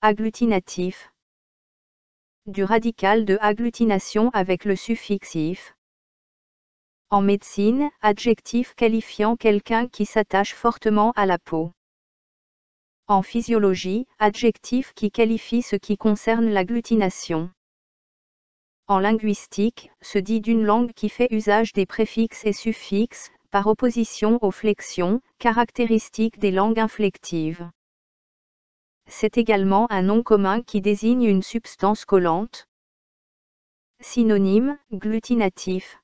agglutinatif. Du radical de agglutination avec le suffixe if. En médecine, adjectif qualifiant quelqu'un qui s'attache fortement à la peau. En physiologie, adjectif qui qualifie ce qui concerne l'agglutination. En linguistique, se dit d'une langue qui fait usage des préfixes et suffixes, par opposition aux flexions, caractéristiques des langues inflectives. C'est également un nom commun qui désigne une substance collante. Synonyme, gglutinatif.